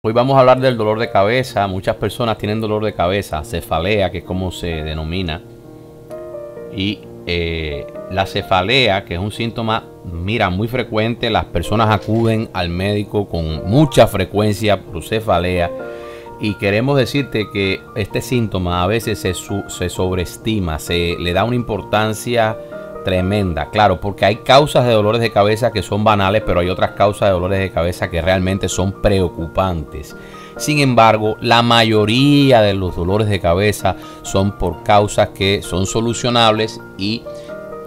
Hoy vamos a hablar del dolor de cabeza. Muchas personas tienen dolor de cabeza, cefalea, que es como se denomina. Y eh, la cefalea, que es un síntoma, mira, muy frecuente. Las personas acuden al médico con mucha frecuencia por cefalea. Y queremos decirte que este síntoma a veces se, se sobreestima, se le da una importancia tremenda, claro, porque hay causas de dolores de cabeza que son banales, pero hay otras causas de dolores de cabeza que realmente son preocupantes. Sin embargo, la mayoría de los dolores de cabeza son por causas que son solucionables y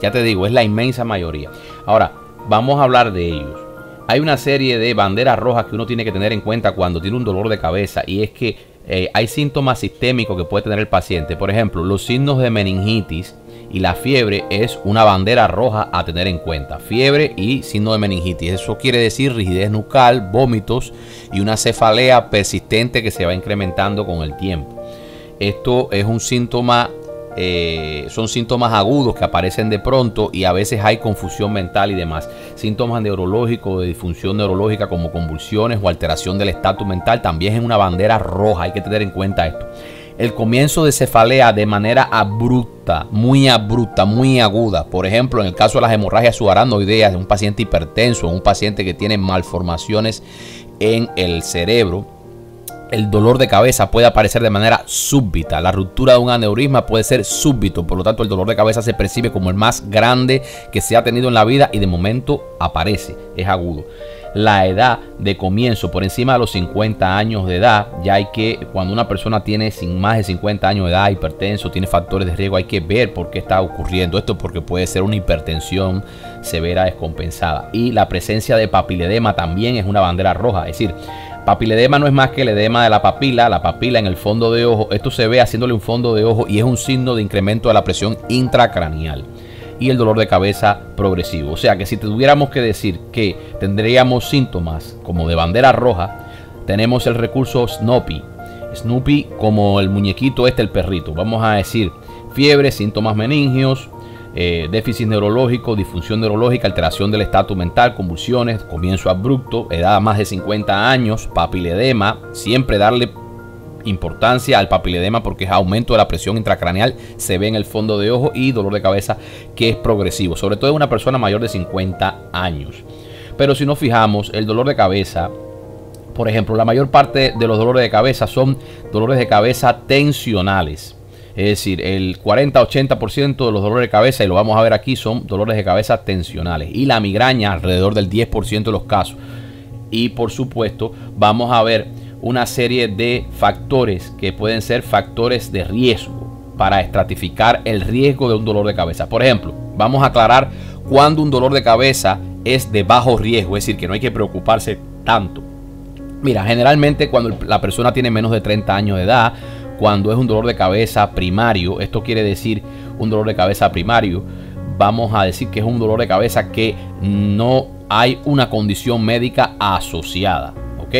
ya te digo, es la inmensa mayoría. Ahora, vamos a hablar de ellos. Hay una serie de banderas rojas que uno tiene que tener en cuenta cuando tiene un dolor de cabeza y es que eh, hay síntomas sistémicos que puede tener el paciente. Por ejemplo, los signos de meningitis y la fiebre es una bandera roja a tener en cuenta. Fiebre y signo de meningitis. Eso quiere decir rigidez nucal, vómitos y una cefalea persistente que se va incrementando con el tiempo. Esto es un síntoma, eh, son síntomas agudos que aparecen de pronto y a veces hay confusión mental y demás. Síntomas neurológicos, de disfunción neurológica como convulsiones o alteración del estatus mental también es una bandera roja. Hay que tener en cuenta esto el comienzo de cefalea de manera abrupta, muy abrupta, muy aguda. Por ejemplo, en el caso de las hemorragias subaranoideas de un paciente hipertenso, un paciente que tiene malformaciones en el cerebro, el dolor de cabeza puede aparecer de manera súbita. La ruptura de un aneurisma puede ser súbito. Por lo tanto, el dolor de cabeza se percibe como el más grande que se ha tenido en la vida y de momento aparece. Es agudo la edad de comienzo por encima de los 50 años de edad. Ya hay que, cuando una persona tiene sin más de 50 años de edad, hipertenso, tiene factores de riesgo, hay que ver por qué está ocurriendo esto, porque puede ser una hipertensión severa descompensada. Y la presencia de papiledema también es una bandera roja, es decir, Papiledema no es más que el edema de la papila, la papila en el fondo de ojo. Esto se ve haciéndole un fondo de ojo y es un signo de incremento de la presión intracraneal y el dolor de cabeza progresivo. O sea que si tuviéramos que decir que tendríamos síntomas como de bandera roja, tenemos el recurso Snoopy. Snoopy como el muñequito este, el perrito. Vamos a decir fiebre, síntomas meningios, eh, déficit neurológico, disfunción neurológica, alteración del estatus mental, convulsiones, comienzo abrupto, edad más de 50 años, papiledema, siempre darle importancia al papiledema porque es aumento de la presión intracraneal, se ve en el fondo de ojo y dolor de cabeza que es progresivo, sobre todo en una persona mayor de 50 años. Pero si nos fijamos, el dolor de cabeza, por ejemplo, la mayor parte de los dolores de cabeza son dolores de cabeza tensionales. Es decir, el 40-80% de los dolores de cabeza, y lo vamos a ver aquí, son dolores de cabeza tensionales. Y la migraña, alrededor del 10% de los casos. Y por supuesto, vamos a ver una serie de factores que pueden ser factores de riesgo para estratificar el riesgo de un dolor de cabeza. Por ejemplo, vamos a aclarar cuando un dolor de cabeza es de bajo riesgo, es decir, que no hay que preocuparse tanto. Mira, generalmente cuando la persona tiene menos de 30 años de edad, cuando es un dolor de cabeza primario, esto quiere decir un dolor de cabeza primario, vamos a decir que es un dolor de cabeza que no hay una condición médica asociada, ¿ok?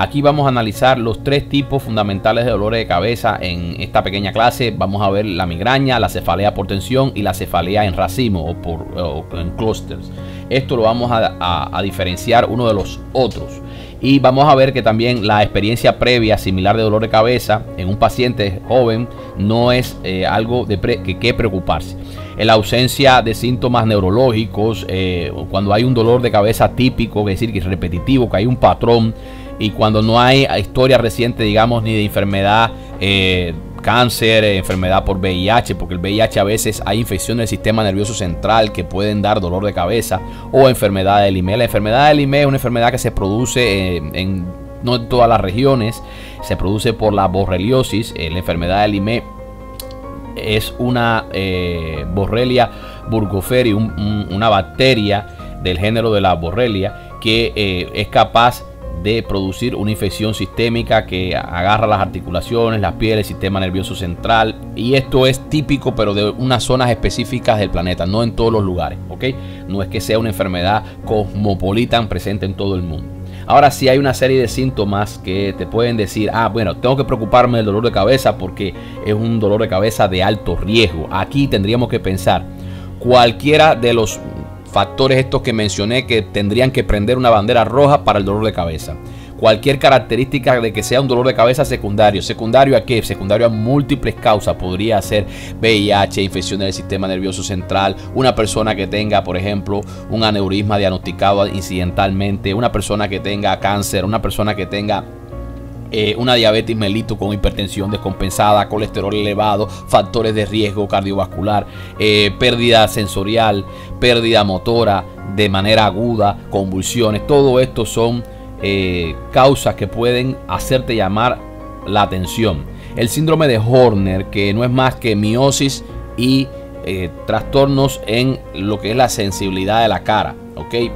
Aquí vamos a analizar los tres tipos fundamentales de dolores de cabeza en esta pequeña clase. Vamos a ver la migraña, la cefalea por tensión y la cefalea en racimo o, en clusters. Esto lo vamos a, diferenciar uno de los otros. Y vamos a ver que también la experiencia previa similar de dolor de cabeza en un paciente joven no es eh, algo de que, que preocuparse. En la ausencia de síntomas neurológicos, eh, cuando hay un dolor de cabeza típico, es decir, que es repetitivo, que hay un patrón, y cuando no hay historia reciente, digamos, ni de enfermedad, eh, cáncer, enfermedad por VIH, porque el VIH a veces hay infecciones del sistema nervioso central que pueden dar dolor de cabeza, o enfermedad del IME. La enfermedad del IME es una enfermedad que se produce eh, en, no en todas las regiones, se produce por la borreliosis. Eh, la enfermedad del IME es una Borrelia burgoferi, una bacteria del género de la Borrelia que es capaz de producir una infección sistémica que agarra las articulaciones, las pieles, el sistema nervioso central. Y esto es típico, pero de unas zonas específicas del planeta, no en todos los lugares. No es que sea una enfermedad cosmopolita presente en todo el mundo. Ahora sí hay una serie de síntomas que te pueden decir, ah, bueno, tengo que preocuparme del dolor de cabeza porque es un dolor de cabeza de alto riesgo. Aquí tendríamos que pensar, cualquiera de los factores estos que mencioné que tendrían que prender una bandera roja para el dolor de cabeza. cualquier característica de que sea un dolor de cabeza secundario. ¿Secundario a qué? Secundario a múltiples causas. Podría ser VIH, infección del sistema nervioso central, una persona que tenga, por ejemplo, un aneurisma diagnosticado incidentalmente, una persona que tenga cáncer, una persona que tenga eh, una diabetes mellitus con hipertensión descompensada, colesterol elevado, factores de riesgo cardiovascular, eh, pérdida sensorial, pérdida motora de manera aguda, convulsiones, todo esto son eh, causas que pueden hacerte llamar la atención. El síndrome de Horner, que no es más que miosis y trastornos en lo que es la sensibilidad de la cara.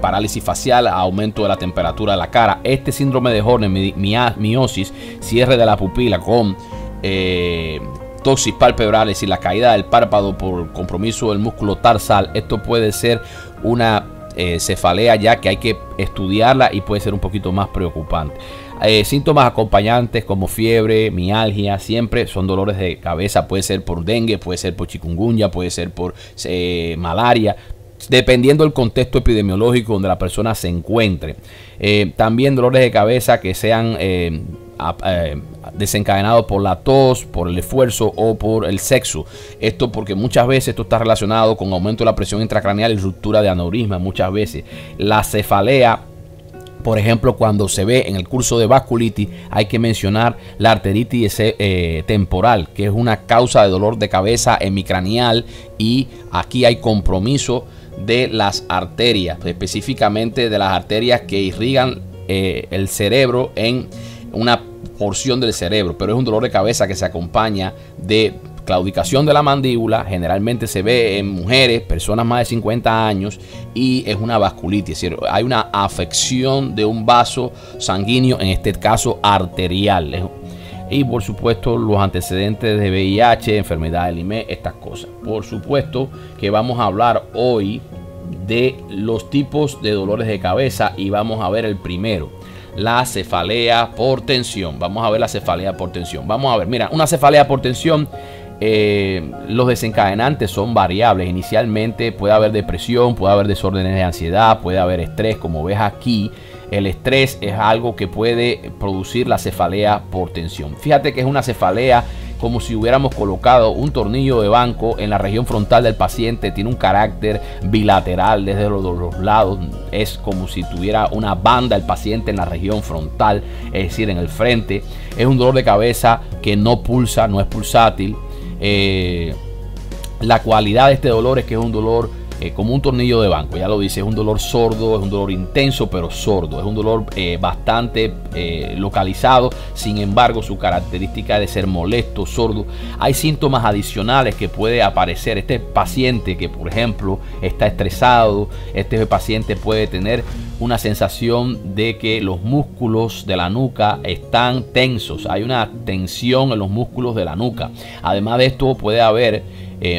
Parálisis facial, aumento de la temperatura de la cara. Este síndrome de Horner, miosis, cierre de la pupila con eh, toxis palpebrales y la caída del párpado por compromiso del músculo tarsal. Esto puede ser una eh, cefalea ya que hay que estudiarla y puede ser un poquito más preocupante. Eh, síntomas acompañantes como fiebre, mialgia, siempre son dolores de cabeza, puede ser por dengue, puede ser por chikungunya, puede ser por malaria, dependiendo del contexto epidemiológico donde la persona se encuentre. Eh, también dolores de cabeza que sean eh, eh, desencadenados por la tos, por el esfuerzo o por el sexo. Esto porque muchas veces esto está relacionado con aumento de la presión intracraneal y ruptura de aneurisma. Muchas veces la cefalea por ejemplo, cuando se ve en el curso de vasculitis, hay que mencionar la arteritis temporal, que es una causa de dolor de cabeza hemicranial y aquí hay compromiso de las arterias, específicamente de las arterias que irrigan eh, el cerebro en una porción del cerebro, pero es un dolor de cabeza que se acompaña de claudicación de la mandíbula, generalmente se ve en mujeres, personas más de 50 años y es una vasculitis, es decir, hay una afección de un vaso sanguíneo, en este caso arterial y por supuesto los antecedentes de VIH, enfermedad del IME, estas cosas. Por supuesto que vamos a hablar hoy de los tipos de dolores de cabeza y vamos a ver el primero, la cefalea por tensión. Vamos a ver la cefalea por tensión. Vamos a ver, mira, una cefalea por tensión eh, los desencadenantes son variables. Inicialmente puede haber depresión, puede haber desórdenes de ansiedad, puede haber estrés, como ves aquí. El estrés es algo que puede producir la cefalea por tensión. Fíjate que es una cefalea como si hubiéramos colocado un tornillo de banco en la región frontal del paciente. Tiene un carácter bilateral desde los dos lados. Es como si tuviera una banda el paciente en la región frontal, es decir, en el frente. Es un dolor de cabeza que no pulsa, no es pulsátil. Eh, la cualidad de este dolor es que es un dolor eh, como un tornillo de banco, ya lo dice, es un dolor sordo, es un dolor intenso pero sordo, es un dolor eh, bastante eh, localizado, sin embargo su característica de ser molesto, sordo, hay síntomas adicionales que puede aparecer, este paciente que por ejemplo está estresado, este paciente puede tener una sensación de que los músculos de la nuca están tensos, hay una tensión en los músculos de la nuca, además de esto puede haber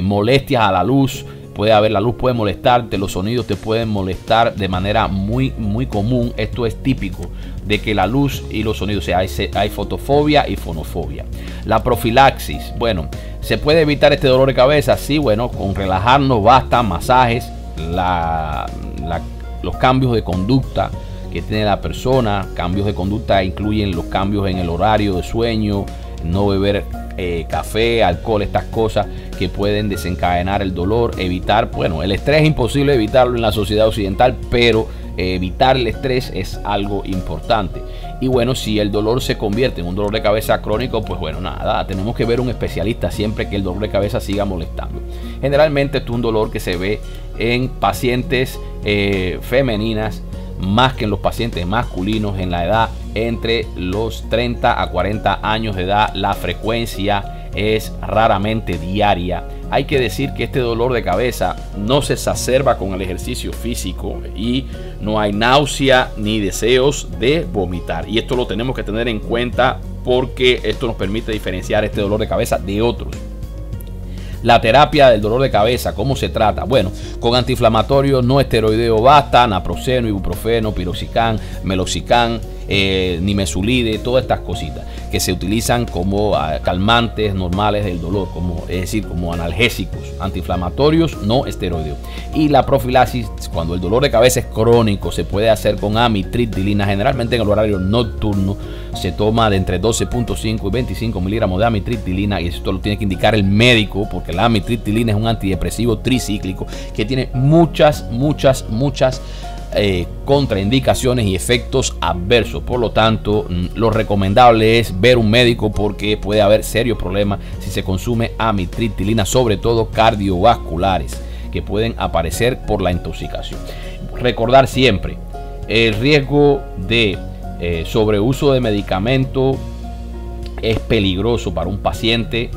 molestias a la luz, puede haber, la luz puede molestarte, los sonidos te pueden molestar de manera muy, muy común. Esto es típico de que la luz y los sonidos, o sea, hay, fotofobia y fonofobia. La profilaxis, bueno, ¿se puede evitar este dolor de cabeza? Sí, bueno, con relajarnos basta, masajes, los cambios de conducta que tiene la persona, cambios de conducta incluyen los cambios en el horario de sueño, no beber eh, café, alcohol, estas cosas que pueden desencadenar el dolor, evitar, bueno, el estrés es imposible evitarlo en la sociedad occidental, pero eh, evitar el estrés es algo importante. Y bueno, si el dolor se convierte en un dolor de cabeza crónico, pues bueno, nada, tenemos que ver un especialista siempre que el dolor de cabeza siga molestando. Generalmente es un dolor que se ve en pacientes eh, femeninas más que en los pacientes masculinos en la edad entre los 30 a 40 años de edad. La frecuencia es raramente diaria. Hay que decir que este dolor de cabeza no se exacerba con el ejercicio físico y no hay náusea ni deseos de vomitar. Y esto lo tenemos que tener en cuenta porque esto nos permite diferenciar este dolor de cabeza de otros. La terapia del dolor de cabeza, ¿cómo se trata? Bueno, con antiinflamatorios no esteroideo basta, naproxeno, ibuprofeno, piroxicam, meloxicam eh, nimesulide, todas estas cositas que se utilizan como ah, calmantes normales del dolor, como, es decir, como analgésicos, antiinflamatorios no esteroideos. Y la profilaxis, cuando el dolor de cabeza es crónico, se puede hacer con amitriptilina, generalmente en el horario nocturno se toma de entre 12.5 y 25 miligramos de amitriptilina y esto lo tiene que indicar el médico porque la amitriptilina es un antidepresivo tricíclico que tiene muchas, muchas, muchas eh, contraindicaciones y efectos adversos. Por lo tanto, mm, lo recomendable es ver un médico porque puede haber serios problemas si se consume amitriptilina, sobre todo cardiovasculares, que pueden aparecer por la intoxicación. Recordar siempre el riesgo de eh, sobreuso de medicamento es peligroso para un paciente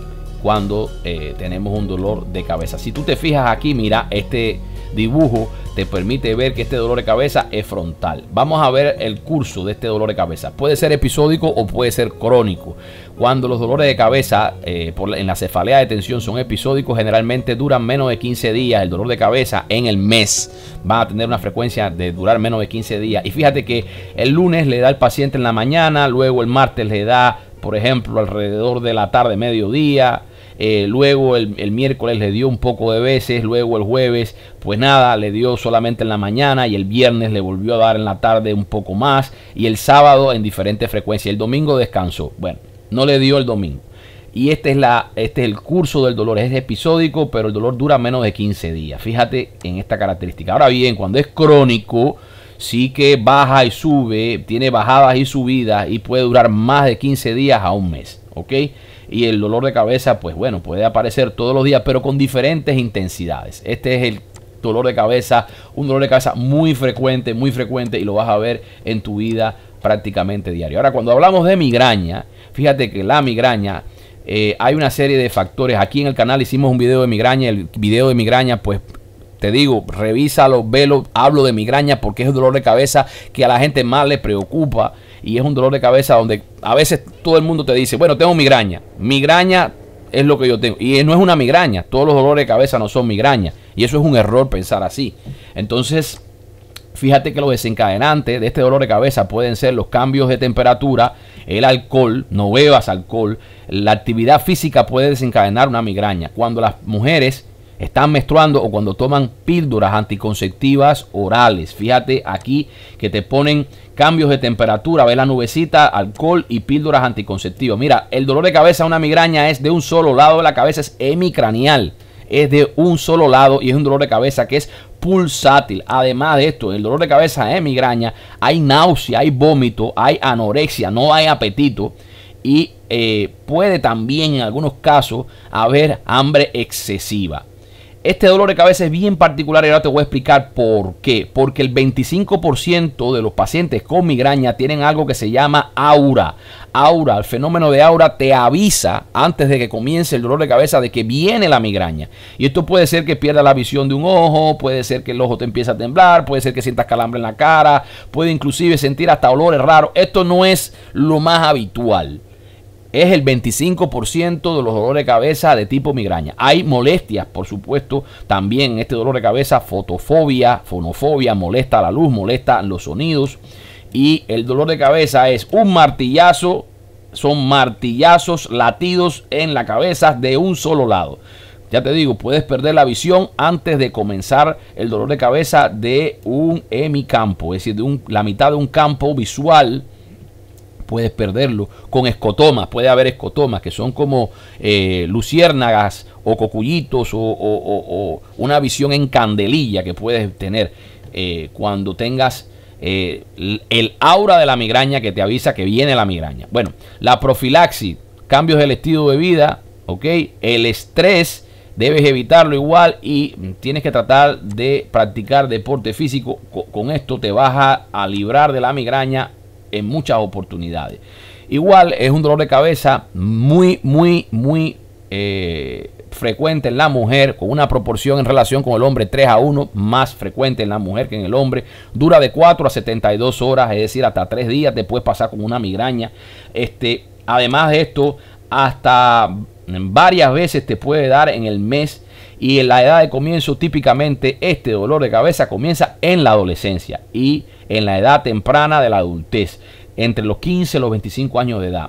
cuando eh, tenemos un dolor de cabeza. Si tú te fijas aquí, mira, este dibujo te permite ver que este dolor de cabeza es frontal. Vamos a ver el curso de este dolor de cabeza. Puede ser episódico o puede ser crónico. Cuando los dolores de cabeza eh, en la cefalea de tensión son episódicos, generalmente duran menos de 15 días. El dolor de cabeza en el mes va a tener una frecuencia de durar menos de 15 días. Y fíjate que el lunes le da al paciente en la mañana, luego el martes le da, por ejemplo, alrededor de la tarde, mediodía eh, luego el, miércoles le dio un poco de veces, luego el jueves pues nada, le dio solamente en la mañana y el viernes le volvió a dar en la tarde un poco más y el sábado en diferentes frecuencias. El domingo descansó. Bueno, no le dio el domingo. Y este es, la, este es el curso del dolor. Es episódico, pero el dolor dura menos de 15 días. Fíjate en esta característica. Ahora bien, cuando es crónico, sí que baja y sube, tiene bajadas y subidas y puede durar más de 15 días a un mes. ¿Ok? Y el dolor de cabeza, pues bueno, puede aparecer todos los días, pero con diferentes intensidades. Este es el dolor de cabeza, un dolor de cabeza muy frecuente, muy frecuente y lo vas a ver en tu vida prácticamente diario. Ahora, cuando hablamos de migraña, fíjate que la migraña, eh, hay una serie de factores. Aquí en el canal hicimos un video de migraña, el video de migraña, pues te digo, revísalo, velo, hablo de migraña porque es un dolor de cabeza que a la gente más le preocupa y es un dolor de cabeza donde a veces todo el mundo te dice, bueno, tengo migraña. Migraña es lo que yo tengo. Y no es una migraña. Todos los dolores de cabeza no son migraña. Y eso es un error pensar así. Entonces, fíjate que los desencadenantes de este dolor de cabeza pueden ser los cambios de temperatura, el alcohol, no bebas alcohol. La actividad física puede desencadenar una migraña. Cuando las mujeres están menstruando o cuando toman píldoras anticonceptivas orales. Fíjate aquí que te ponen cambios de temperatura, ve la nubecita, alcohol y píldoras anticonceptivas. Mira, el dolor de cabeza, una migraña es de un solo lado de la cabeza, es hemicranial. Es de un solo lado y es un dolor de cabeza que es pulsátil. Además de esto, el dolor de cabeza es migraña, hay náusea, hay vómito, hay anorexia, no hay apetito y eh, puede también en algunos casos haber hambre excesiva. Este dolor de cabeza es bien particular y ahora te voy a explicar por qué. Porque el 25% de los pacientes con migraña tienen algo que se llama aura. Aura, el fenómeno de aura te avisa antes de que comience el dolor de cabeza de que viene la migraña. Y esto puede ser que pierda la visión de un ojo, puede ser que el ojo te empiece a temblar, puede ser que sientas calambre en la cara, puede inclusive sentir hasta olores raros. Esto no es lo más habitual es el 25% de los dolores de cabeza de tipo migraña. Hay molestias, por supuesto, también este dolor de cabeza, fotofobia, fonofobia, molesta la luz, molesta los sonidos. Y el dolor de cabeza es un martillazo, son martillazos latidos en la cabeza de un solo lado. Ya te digo, puedes perder la visión antes de comenzar el dolor de cabeza de un hemicampo, es decir, de la mitad de un campo visual puedes perderlo. Con escotomas, puede haber escotomas que son como eh, luciérnagas o cocuyitos o, una visión en candelilla que puedes tener eh, cuando tengas eh, el aura de la migraña que te avisa que viene la migraña. Bueno, la profilaxis, cambios del estilo de vida, ¿ok? El estrés. Debes evitarlo igual y tienes que tratar de practicar deporte físico. Con esto te vas a librar de la migraña en muchas oportunidades. Igual es un dolor de cabeza muy, muy, muy eh, frecuente en la mujer, con una proporción en relación con el hombre 3 a 1, más frecuente en la mujer que en el hombre. Dura de 4 a 72 horas, es decir, hasta 3 días puedes pasar con una migraña. Este, además de esto, hasta varias veces te puede dar en el mes y en la edad de comienzo típicamente este dolor de cabeza comienza en la adolescencia y en la edad temprana de la adultez. entre los 15 y los 25 años de edad.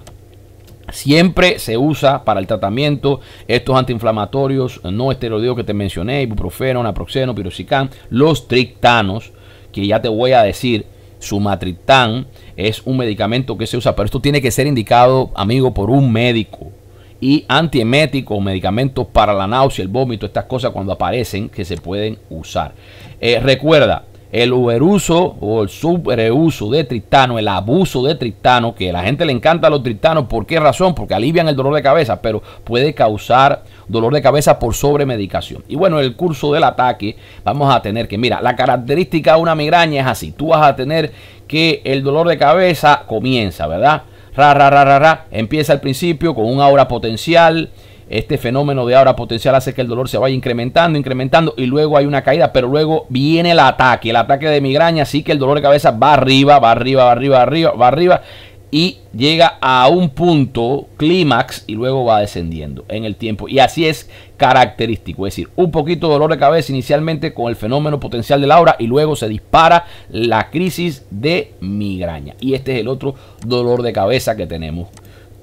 Siempre se usa para el tratamiento estos antiinflamatorios no esteroideos que te mencioné, ibuprofeno, naproxeno, piroxicam, los trictanos, que ya te voy a decir, sumatriptán es un medicamento que se usa, pero esto tiene que ser indicado, amigo, por un médico. Y antieméticos, medicamentos para la náusea, el vómito, estas cosas cuando aparecen que se pueden usar. Eh, recuerda, el uso o el superuso de tristano, el abuso de tristano, que a la gente le encanta los tristanos, ¿por qué razón? Porque alivian el dolor de cabeza, pero puede causar dolor de cabeza por sobremedicación. Y bueno, el curso del ataque vamos a tener que, mira, la característica de una migraña es así, tú vas a tener que el dolor de cabeza comienza, ¿verdad? Ra, ra, ra, ra, ra, empieza al principio con un aura potencial, este fenómeno de ahora potencial hace que el dolor se vaya incrementando, incrementando y luego hay una caída, pero luego viene el ataque, el ataque de migraña, así que el dolor de cabeza va arriba, va arriba, va arriba, va arriba, va arriba y llega a un punto clímax y luego va descendiendo en el tiempo. Y así es característico, es decir, un poquito de dolor de cabeza inicialmente con el fenómeno potencial del aura y luego se dispara la crisis de migraña. Y este es el otro dolor de cabeza que tenemos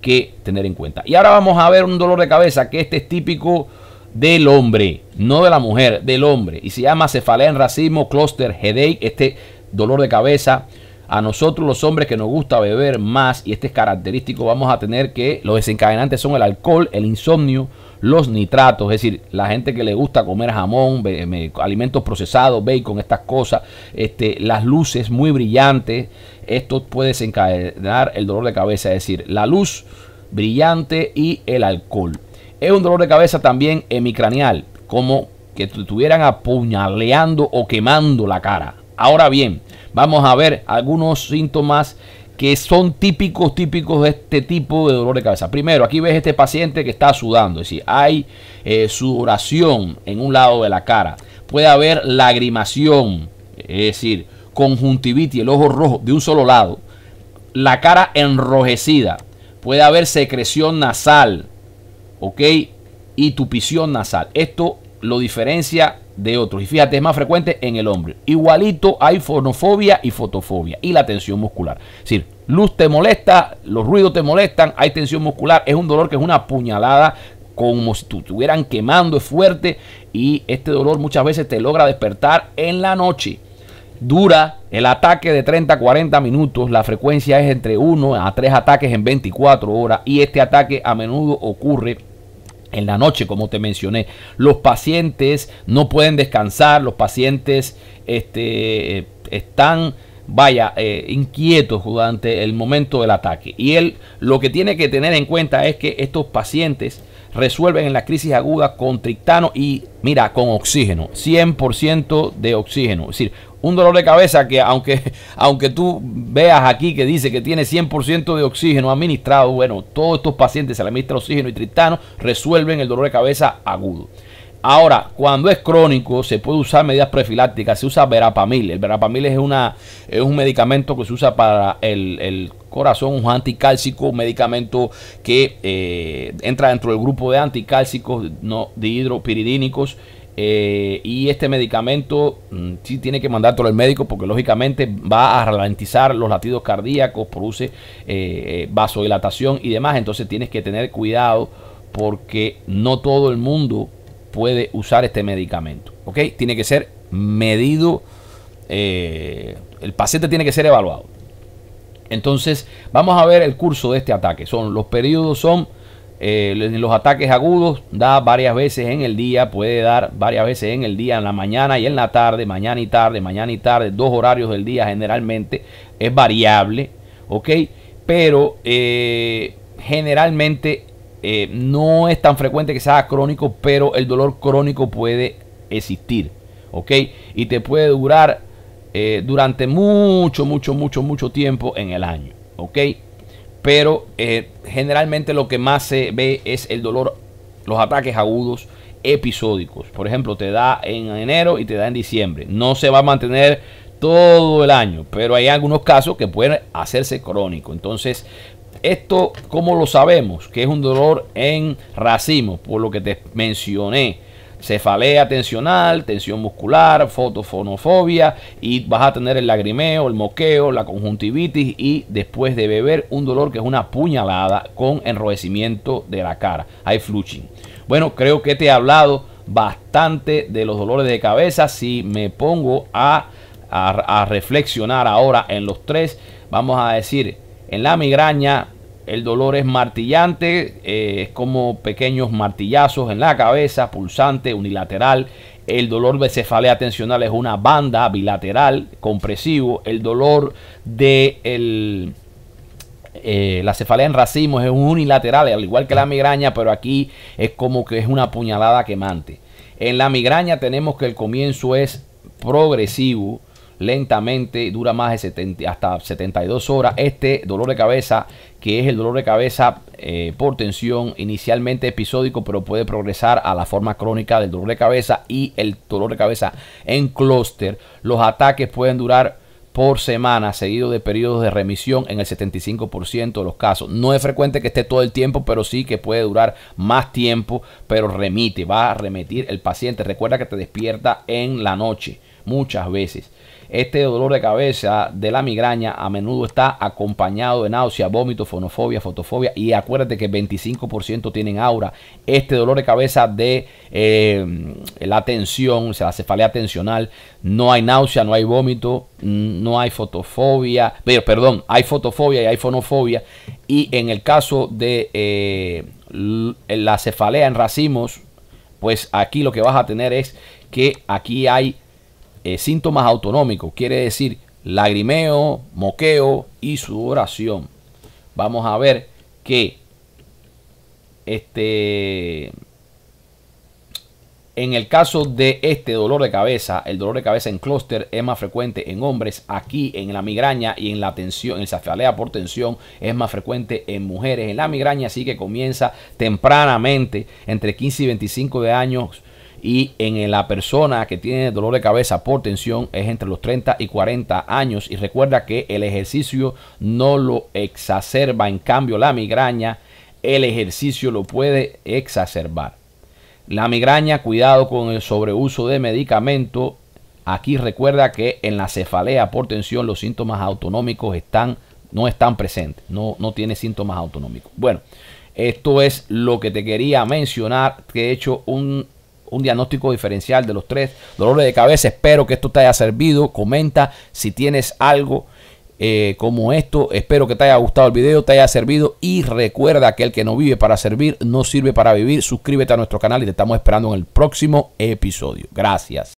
que tener en cuenta. Y ahora vamos a ver un dolor de cabeza que este es típico del hombre, no de la mujer, del hombre. Y se llama cefalea en racismo, cluster headache, este dolor de cabeza. A nosotros los hombres que nos gusta beber más, y este es característico, vamos a tener que los desencadenantes son el alcohol, el insomnio, los nitratos, es decir, la gente que le gusta comer jamón, alimentos procesados, bacon, estas cosas, este, las luces muy brillantes, esto puede desencadenar el dolor de cabeza, es decir, la luz brillante y el alcohol. Es un dolor de cabeza también hemicranial, como que estuvieran apuñaleando o quemando la cara. Ahora bien, vamos a ver algunos síntomas que son típicos, típicos de este tipo de dolor de cabeza. Primero, aquí ves este paciente que está sudando, es decir, hay eh, sudoración en un lado de la cara. Puede haber lagrimación, es decir, conjuntivitis, el ojo rojo de un solo lado, la cara enrojecida, puede haber secreción nasal, ¿ok? Y tupición nasal. Esto lo diferencia de otros. Y fíjate, es más frecuente en el hombre. Igualito hay fonofobia y fotofobia y la tensión muscular. Es decir, luz te molesta, los ruidos te molestan, hay tensión muscular, es un dolor que es una puñalada como si te estuvieran quemando, es fuerte y este dolor muchas veces te logra despertar en la noche. Dura el ataque de 30 a 40 minutos, la frecuencia es entre 1 a 3 ataques en 24 horas y este ataque a menudo ocurre en la noche, como te mencioné. Los pacientes no pueden descansar, los pacientes este, están, vaya, eh, inquietos durante el momento del ataque. Y él lo que tiene que tener en cuenta es que estos pacientes resuelven en la crisis aguda con trictano y, mira, con oxígeno, 100% de oxígeno. Es decir, un dolor de cabeza que aunque, aunque tú veas aquí que dice que tiene 100% de oxígeno administrado, bueno, todos estos pacientes se le administra oxígeno y tristano, resuelven el dolor de cabeza agudo. Ahora, cuando es crónico, se puede usar medidas profilácticas. Se usa verapamil. El verapamil es, una, es un medicamento que se usa para el, corazón, un anticálcico, un medicamento que eh, entra dentro del grupo de anticálcicos no, dihidropiridínicos eh, y este medicamento mm, sí tiene que mandárselo al médico porque lógicamente va a ralentizar los latidos cardíacos, produce eh, eh, vasodilatación y demás. Entonces tienes que tener cuidado porque no todo el mundo puede usar este medicamento. ¿Ok? Tiene que ser medido. el paciente tiene que ser evaluado. Entonces vamos a ver el curso de este ataque. Son los periodos son eh, los ataques agudos da varias veces en el día, puede dar varias veces en el día, en la mañana y en la tarde, mañana y tarde, mañana y tarde, dos horarios del día generalmente, es variable, ¿ok? Pero eh, generalmente eh, no es tan frecuente que sea crónico, pero el dolor crónico puede existir, ¿ok? Y te puede durar durante mucho, mucho, mucho, mucho tiempo en el año, ¿ok? Pero eh, generalmente lo que más se ve es el dolor, los ataques agudos episódicos. Por ejemplo, te da en enero y te da en diciembre. No se va a mantener todo el año, pero hay algunos casos que pueden hacerse crónico. Entonces, esto, ¿cómo lo sabemos? Que es un dolor en racimo, por lo que te mencioné. Cefalea tensional, tensión muscular, fotofonofobia y vas a tener el lagrimeo, el moqueo, la conjuntivitis y después de beber un dolor que es una puñalada con enrojecimiento de la cara. Hay flushing. Bueno, creo que te he hablado bastante de los dolores de cabeza. Si me pongo a, a reflexionar ahora en los tres, vamos a decir, en la migraña el dolor es martillante, eh, es como pequeños martillazos en la cabeza, pulsante, unilateral. El dolor de cefalea tensional es una banda bilateral, compresivo. El dolor de eh, la cefalea en racimos es unilateral, al igual que la migraña, pero aquí es como que es una puñalada quemante. En la migraña tenemos que el comienzo es progresivo, lentamente, dura más de 70, hasta 72 horas. Este dolor de cabeza, que es el dolor de cabeza eh, por tensión, inicialmente episódico, pero puede progresar a la forma crónica del dolor de cabeza y el dolor de cabeza en clúster. Los ataques pueden durar por semana, seguido de periodos de remisión en el 75% de los casos. No es frecuente que esté todo el tiempo, pero sí que puede durar más tiempo, pero remite, va a remitir el paciente. Recuerda que te despierta en la noche muchas veces. Este dolor de cabeza de la migraña a menudo está acompañado de náusea, vómito, fonofobia, fotofobia y acuérdate que 25% tienen aura. Este dolor de cabeza de eh, la tensión, o sea, la cefalea tensional, no hay náusea, no hay vómito, no hay fotofobia, pero perdón, hay fotofobia y hay fonofobia. Y en el caso de eh, la cefalea en racimos, pues aquí lo que vas a tener es que aquí hay eh, síntomas autonómicos, quiere decir lagrimeo, moqueo y sudoración. Vamos a ver que este en el caso de este dolor de cabeza, el dolor de cabeza en clúster es más frecuente en hombres. Aquí en la migraña y en la tensión, en cefalea por tensión es más frecuente en mujeres. En la migraña sí que comienza tempranamente, entre 15 y 25 de años y en la persona que tiene dolor de cabeza por tensión es entre los 30 y 40 años y recuerda que el ejercicio no lo exacerba, en cambio la migraña el ejercicio lo puede exacerbar. La migraña, cuidado con el sobreuso de medicamento. Aquí recuerda que en la cefalea por tensión los síntomas autonómicos están, no están presentes, no, no tiene síntomas autonómicos. Bueno, esto es lo que te quería mencionar, que he hecho un un diagnóstico diferencial de los tres dolores de cabeza. Espero que esto te haya servido. Comenta si tienes algo eh, como esto. Espero que te haya gustado el video, te haya servido. Y recuerda que el que no vive para servir no sirve para vivir. Suscríbete a nuestro canal y te estamos esperando en el próximo episodio. Gracias.